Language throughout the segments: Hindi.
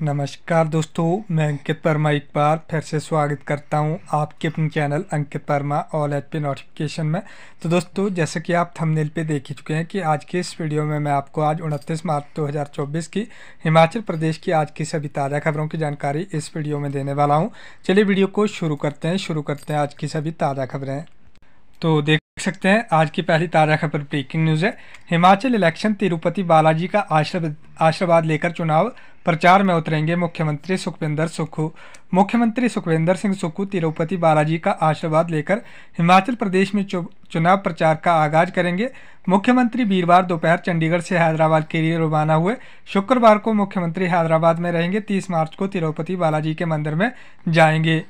नमस्कार दोस्तों, मैं अंकित वर्मा एक बार फिर से स्वागत करता हूँ आपके अपने चैनल अंकित वर्मा ऑल एच पे नोटिफिकेशन में। तो दोस्तों, जैसे कि आप थंबनेल पे देख ही चुके हैं कि आज के इस वीडियो में मैं आपको आज उनतीस मार्च 2024 की हिमाचल प्रदेश की आज की सभी ताज़ा खबरों की जानकारी इस वीडियो में देने वाला हूँ। चलिए वीडियो को शुरू करते हैं, शुरू करते हैं आज की सभी ताज़ा खबरें। तो देख सकते हैं, आज की पहली ताज़ा खबर ब्रेकिंग न्यूज़ है। हिमाचल इलेक्शन तिरुपति बालाजी का आशीर्वाद लेकर चुनाव, प्रचार में उतरेंगे मुख्यमंत्री सुखविंदर सुक्खू। मुख्यमंत्री सुखविंदर सिंह सुक्खू तिरुपति बालाजी का आशीर्वाद लेकर हिमाचल प्रदेश में चुनाव प्रचार का आगाज़ करेंगे। मुख्यमंत्री वीरवार दोपहर चंडीगढ़ से हैदराबाद के लिए रवाना हुए। शुक्रवार को मुख्यमंत्री हैदराबाद में रहेंगे, तीस मार्च को तिरुपति बालाजी के मंदिर में जाएँगे।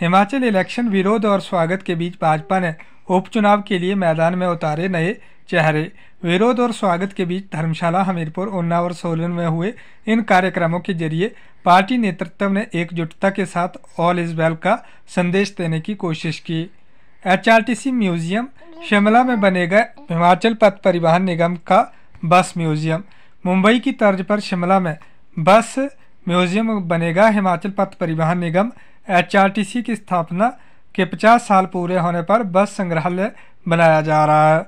हिमाचल इलेक्शन विरोध और स्वागत के बीच भाजपा ने उपचुनाव के लिए मैदान में उतारे नए चेहरे। विरोध और स्वागत के बीच धर्मशाला हमीरपुर उन्नाव और सोलन में हुए इन कार्यक्रमों के ज़रिए पार्टी नेतृत्व ने एकजुटता के साथ ऑल इज़ वेल का संदेश देने की कोशिश की। एचआरटीसी म्यूज़ियम शिमला में बनेगा हिमाचल पथ परिवहन निगम का बस म्यूज़ियम। मुंबई की तर्ज पर शिमला में बस म्यूज़ियम बनेगा। हिमाचल पथ परिवहन निगम एचआरटीसी की स्थापना के 50 साल पूरे होने पर बस संग्रहालय बनाया जा रहा है।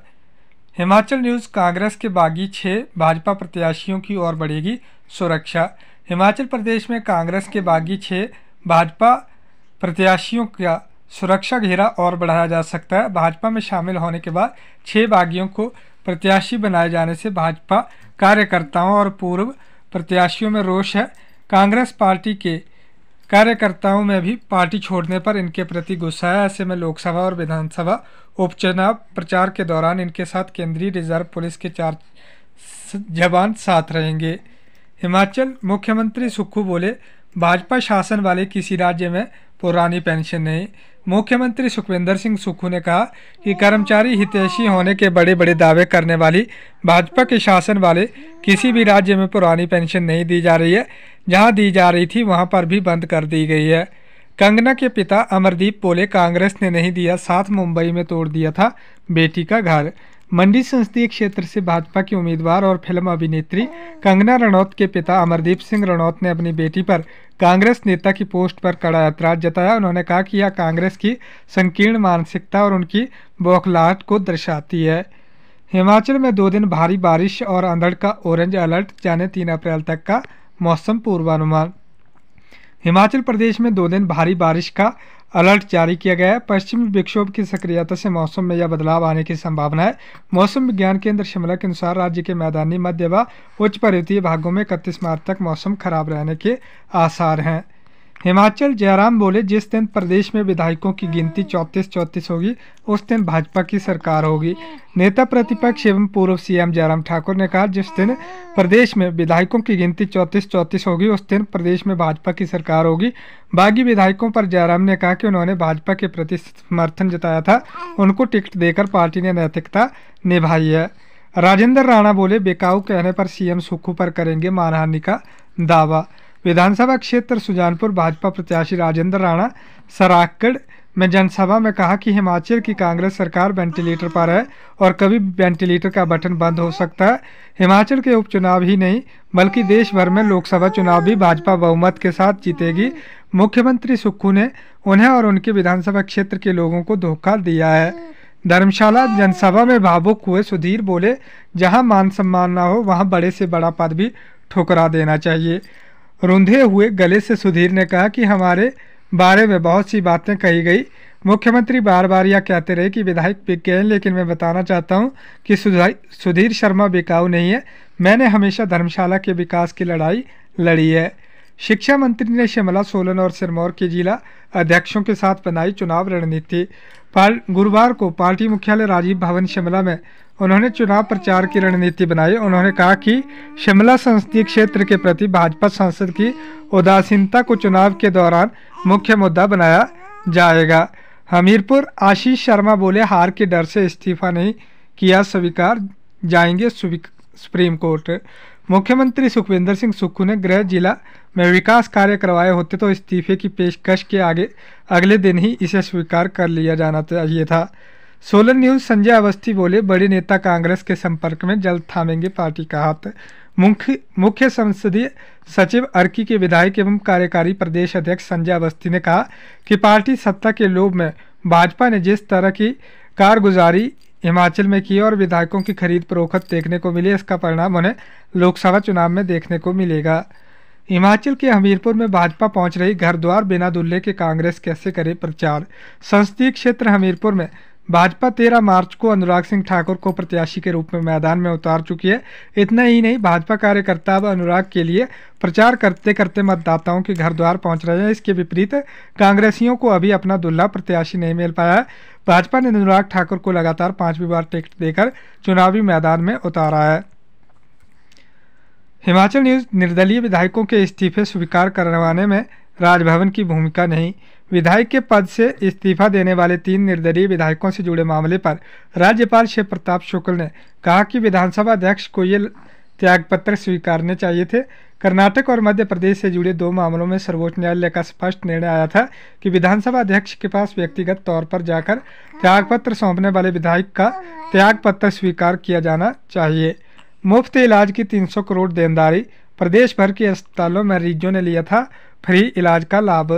हिमाचल न्यूज़ कांग्रेस के बागी छः भाजपा प्रत्याशियों की ओर बढ़ेगी सुरक्षा। हिमाचल प्रदेश में कांग्रेस के बागी छः भाजपा प्रत्याशियों का सुरक्षा घेरा और बढ़ाया जा सकता है। भाजपा में शामिल होने के बाद छः बागियों को प्रत्याशी बनाए जाने से भाजपा कार्यकर्ताओं और पूर्व प्रत्याशियों में रोष है। कांग्रेस पार्टी के कार्यकर्ताओं में भी पार्टी छोड़ने पर इनके प्रति गुस्सा है। ऐसे में लोकसभा और विधानसभा उपचुनाव प्रचार के दौरान इनके साथ केंद्रीय रिज़र्व पुलिस के चार जवान साथ रहेंगे। हिमाचल मुख्यमंत्री सुक्खू बोले भाजपा शासन वाले किसी राज्य में पुरानी पेंशन नहीं। मुख्यमंत्री सुखविंदर सिंह सुक्खू ने कहा कि कर्मचारी हितैषी होने के बड़े बड़े दावे करने वाली भाजपा के शासन वाले किसी भी राज्य में पुरानी पेंशन नहीं दी जा रही है। जहाँ दी जा रही थी, वहाँ पर भी बंद कर दी गई है। कंगना के पिता अमरदीप बोले कांग्रेस ने नहीं दिया, साथ मुंबई में तोड़ दिया था बेटी का घर। मंडी संसदीय क्षेत्र से भाजपा की उम्मीदवार और फ़िल्म अभिनेत्री कंगना रनौत के पिता अमरदीप सिंह रनौत ने अपनी बेटी पर कांग्रेस नेता की पोस्ट पर कड़ा ऐतराज जताया। उन्होंने कहा कि यह कांग्रेस की संकीर्ण मानसिकता और उनकी बौखलाहट को दर्शाती है। हिमाचल में दो दिन भारी बारिश और अंधड़ का ऑरेंज अलर्ट जाने तीन अप्रैल तक का मौसम पूर्वानुमान। हिमाचल प्रदेश में दो दिन भारी बारिश का अलर्ट जारी किया गया है। पश्चिमी विक्षोभ की सक्रियता से मौसम में यह बदलाव आने की संभावना है। मौसम विज्ञान केंद्र शिमला के अनुसार राज्य के मैदानी मध्य व उच्च पर्वतीय भागों में इकतीस मार्च तक मौसम खराब रहने के आसार हैं। हिमाचल जयराम बोले, जिस दिन प्रदेश में विधायकों की गिनती चौंतीस चौंतीस होगी, उस दिन भाजपा की सरकार होगी। नेता प्रतिपक्ष एवं पूर्व सीएम जयराम ठाकुर ने कहा, जिस दिन प्रदेश में विधायकों की गिनती चौंतीस चौंतीस होगी, उस दिन प्रदेश में भाजपा की सरकार होगी। बागी विधायकों पर जयराम ने कहा कि उन्होंने भाजपा के प्रति समर्थन जताया था। उनको टिकट देकर पार्टी ने नैतिकता निभाई है। राजेंद्र राणा बोले, बेकाऊ कहने पर सीएम सुखू पर करेंगे मानहानि का दावा। विधानसभा क्षेत्र सुजानपुर, भाजपा प्रत्याशी राजेंद्र राणा, सराकड़ में जनसभा में कहा कि हिमाचल की कांग्रेस सरकार वेंटिलेटर पर है और कभी वेंटिलेटर का बटन बंद हो सकता है। हिमाचल के उपचुनाव ही नहीं, बल्कि देश भर में लोकसभा चुनाव भी भाजपा बहुमत के साथ जीतेगी। मुख्यमंत्री सुक्खू ने उन्हें और उनके विधानसभा क्षेत्र के लोगों को धोखा दिया है। धर्मशाला जनसभा में भावुक हुए सुधीर बोले, जहाँ मान सम्मान ना हो, वहाँ बड़े से बड़ा पद भी ठुकरा देना चाहिए। रुंधे हुए गले से सुधीर ने कहा कि हमारे बारे में बहुत सी बातें कही गई। मुख्यमंत्री बार बार यह कहते रहे कि विधायक बिक गए लेकिन मैं बताना चाहता हूँ कि सुधीर शर्मा बिकाऊ नहीं है। मैंने हमेशा धर्मशाला के विकास की लड़ाई लड़ी है। शिक्षा मंत्री ने शिमला, सोलन और सिरमौर के जिला अध्यक्षों के साथ बनाई चुनाव रणनीति। गुरुवार को पार्टी मुख्यालय राजीव भवन शिमला में उन्होंने चुनाव प्रचार की रणनीति बनाई। उन्होंने कहा कि शिमला संसदीय क्षेत्र के प्रति भाजपा सांसद की उदासीनता को चुनाव के दौरान मुख्य मुद्दा बनाया जाएगा। हमीरपुर, आशीष शर्मा बोले, हार के डर से इस्तीफा नहीं किया स्वीकार, जाएँगे सुप्रीम कोर्ट। मुख्यमंत्री सुखविंदर सिंह सुक्खू ने गृह जिला में विकास कार्य करवाए होते तो इस्तीफे की पेशकश के आगे, अगले दिन ही इसे स्वीकार कर लिया जाना चाहिए था। सोलन न्यूज़ संजय अवस्थी बोले, बड़े नेता कांग्रेस के संपर्क में जल्द थामेंगे पार्टी का हाथ। मुख्य मुख्य संसदीय सचिव अर्की के विधायक एवं कार्यकारी प्रदेश अध्यक्ष संजय अवस्थी ने कहा कि पार्टी सत्ता के लोभ में भाजपा ने जिस तरह की कारगुजारी हिमाचल में किए और विधायकों की खरीद परोखत देखने को मिली, इसका परिणाम उन्हें लोकसभा चुनाव में देखने को मिलेगा। हिमाचल के हमीरपुर में भाजपा पहुँच रही घर द्वार बिना दुल्ले के कांग्रेस कैसे करे प्रचार। संसदीय क्षेत्र हमीरपुर में भाजपा तेरह मार्च को अनुराग सिंह ठाकुर को प्रत्याशी के रूप में मैदान में उतार चुकी है। इतना ही नहीं, भाजपा कार्यकर्ता अब अनुराग के लिए प्रचार करते करते मतदाताओं के घर द्वार पहुँच रहे हैं। इसके विपरीत, कांग्रेसियों को अभी अपना दुल्हा प्रत्याशी नहीं मिल पाया है। भाजपा ने अनुराग ठाकुर को लगातार पांचवी बार टिकट देकर चुनावी मैदान में उतारा है। हिमाचल न्यूज़, निर्दलीय विधायकों के इस्तीफे स्वीकार करवाने में राजभवन की भूमिका नहीं। विधायक के पद से इस्तीफा देने वाले तीन निर्दलीय विधायकों से जुड़े मामले पर राज्यपाल शिव प्रताप शुक्ल ने कहा कि विधानसभा अध्यक्ष को ये त्यागपत्र स्वीकारने चाहिए थे। कर्नाटक और मध्य प्रदेश से जुड़े दो मामलों में सर्वोच्च न्यायालय का स्पष्ट निर्णय आया था कि विधानसभा अध्यक्ष के पास व्यक्तिगत तौर पर जाकर त्यागपत्र सौंपने वाले विधायक का त्यागपत्र स्वीकार किया जाना चाहिए। मुफ़्त इलाज की 300 करोड़ देनदारी प्रदेश भर के अस्पतालों में मरीजों ने लिया था। फ्री इलाज का लाभ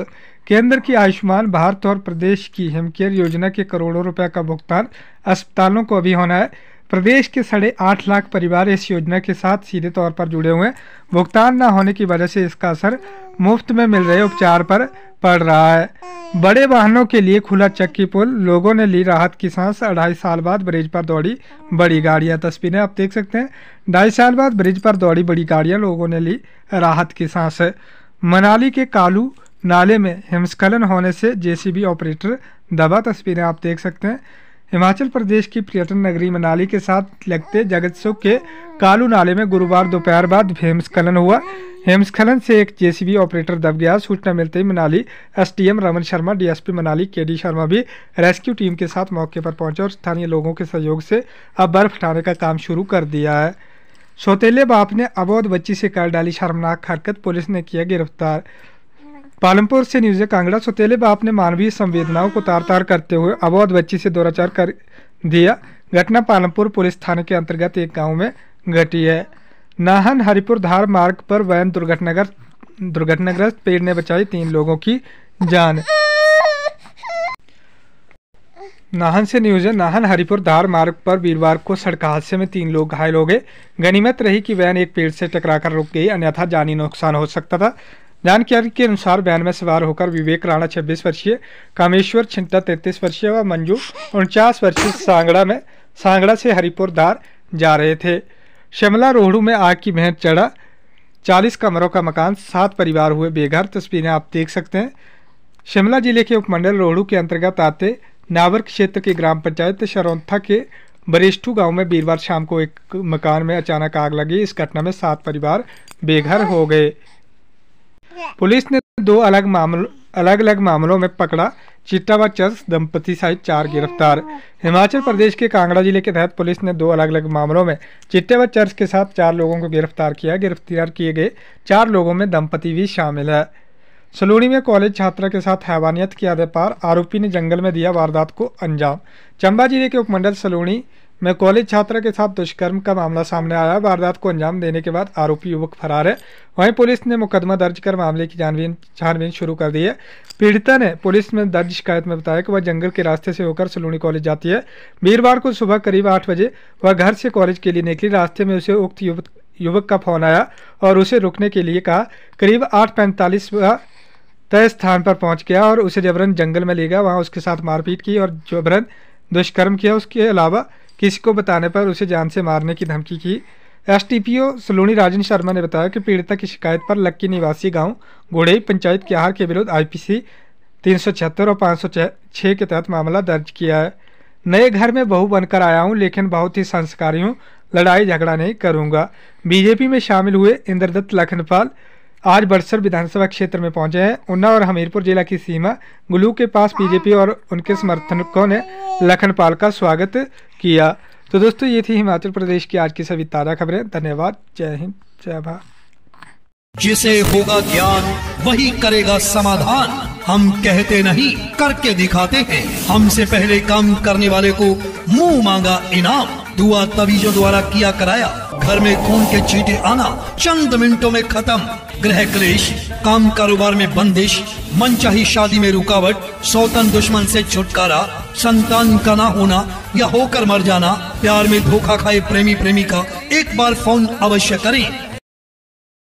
केंद्र की आयुष्मान भारत और प्रदेश की हेमकेयर योजना के करोड़ों रुपए का भुगतान अस्पतालों को अभी होना है। प्रदेश के साढ़े आठ लाख परिवार इस योजना के साथ सीधे तौर पर जुड़े हुए हैं। भुगतान न होने की वजह से इसका असर मुफ़्त में मिल रहे उपचार पर पड़ रहा है। बड़े वाहनों के लिए खुला चक्की पुल। लोगों ने ली राहत की सांस। अढ़ाई साल बाद ब्रिज पर दौड़ी बड़ी गाड़ियाँ। तस्वीरें आप देख सकते हैं। ढाई साल बाद ब्रिज पर दौड़ी बड़ी गाड़ियाँ। लोगों ने ली राहत की सांस। मनाली के कालू नाले में हिमस्खलन होने से जेसीबी ऑपरेटर दबा तस्वीरें आप देख सकते हैं। हिमाचल प्रदेश की पर्यटन नगरी मनाली के साथ लगते जगतसुख के कालू नाले में गुरुवार दोपहर बाद हिमस्खलन हुआ। हिमस्खलन से एक जेसीबी ऑपरेटर दब गया। सूचना मिलते ही Manali SDM Raman Sharma, DSP Manali, KD Sharma भी रेस्क्यू टीम के साथ मौके पर पहुँचे और स्थानीय लोगों के सहयोग से अब बर्फ़ हटाने का काम शुरू कर दिया है। सौतेले बाप ने अबोध बच्ची से कर डाली शर्मनाक हरकत, पुलिस ने किया गिरफ़्तार। पालमपुर से न्यूज़ कांगड़ा। सौतेले बाप ने मानवीय संवेदनाओं को तार तार करते हुए अबोध बच्ची से दुराचार कर दिया। घटना पालमपुर पुलिस थाने के अंतर्गत एक गाँव में घटी है। नाहन हरिपुर धार मार्ग पर वैन दुर्घटनाग्रस्त दुर्घटनाग्रस्त पेड़ ने बचाई तीन लोगों की जान। नाहन से न्यूज़ है, नाहन हरिपुर धार मार्ग पर वीरवार को सड़क हादसे में तीन लोग घायल हो गए। गनीमत रही कि वैन एक पेड़ से टकराकर रुक गई, अन्यथा जानी नुकसान हो सकता था। जानकारी के अनुसार वैन में सवार होकर विवेक राणा 26 वर्षीय कामेश्वर छिंटा 33 वर्षीय व मंजू उनचास वर्षीय सांगड़ा में, सांगड़ा से हरिपुर धार जा रहे थे। शिमला रोहड़ू में आग की भेंट चढ़ा, चालीस कमरों का मकान, सात परिवार हुए बेघर, तस्वीरें आप देख सकते हैं। शिमला ज़िले के उपमंडल रोहड़ू के अंतर्गत आते नावर क्षेत्र के ग्राम पंचायत शरोंथा के बरिष्ठू गाँव में वीरवार शाम को एक मकान में अचानक आग लगी। इस घटना में सात परिवार बेघर हो गए। पुलिस ने दो अलग मामलों अलग अलग मामलों में पकड़ा। चिट्टा व चर्च दंपति सहित चार गिरफ़्तार। हिमाचल प्रदेश के कांगड़ा ज़िले के तहत पुलिस ने दो अलग अलग मामलों में चिट्टे व चर्च के साथ चार लोगों को गिरफ़्तार किया। गिरफ़्तार किए गए चार लोगों में दंपति भी शामिल है। सलूनी में कॉलेज छात्रा के साथ हैवानियत की आदे पार आरोपी ने जंगल में दिया वारदात को अंजाम। चंबा ज़िले के उपमंडल सलूनी में कॉलेज छात्रा के साथ दुष्कर्म का मामला सामने आया। वारदात को अंजाम देने के बाद आरोपी युवक फरार है। वहीं पुलिस ने मुकदमा दर्ज कर मामले की छानबीन शुरू कर दी है। पीड़िता ने पुलिस में दर्ज शिकायत में बताया कि वह जंगल के रास्ते से होकर सलूनी कॉलेज जाती है। वीरवार को सुबह करीब आठ बजे वह घर से कॉलेज के लिए निकली। रास्ते में उसे उक्त युवक युवक का फ़ोन आया और उसे रुकने के लिए कहा। करीब आठ पैंतालीस तय स्थान पर पहुँच गया और उसे जबरन जंगल में ले गया। वहाँ उसके साथ मारपीट की और जबरन दुष्कर्म किया। उसके अलावा किसी को बताने पर उसे जान से मारने की धमकी की। एसटीपीओ सलोनी राजन शर्मा ने बताया कि पीड़िता की शिकायत पर लक्की निवासी गाँव गुड़ई पंचायत के आहार के विरुद्ध आईपीसी तीन सौ छिहत्तर और पाँच सौ छः के तहत मामला दर्ज किया है। नए घर में बहू बनकर आया हूँ, लेकिन बहुत ही संस्कारी हूँ, लड़ाई झगड़ा नहीं करूँगा। बीजेपी में शामिल हुए इंद्रदत्त लखनपाल आज बड़सर विधानसभा क्षेत्र में पहुँचे हैं। उन्ना और हमीरपुर जिला की सीमा गुलू के पास बीजेपी और उनके समर्थकों ने लखनपाल का स्वागत किया। तो दोस्तों, ये थी हिमाचल प्रदेश की आज की सभी ताज़ा खबरें। धन्यवाद। जय हिंद, जय भारत। जिसे होगा ज्ञान, वही करेगा समाधान। हम कहते नहीं, करके दिखाते हैं। हमसे पहले काम करने वाले को मुँह मांगा इनाम। दुआ तवीजों द्वारा किया कराया। घर में खून के चीटे आना, चंद मिनटों में खत्म। ग्रह क्लेश, काम कारोबार में बंदिश मन चाही शादी में रुकावट, सौतन दुश्मन से छुटकारा, संतान का ना होना, या होकर मर जाना, प्यार में धोखा खाए प्रेमी प्रेमी का एक बार फ़ोन अवश्य करें।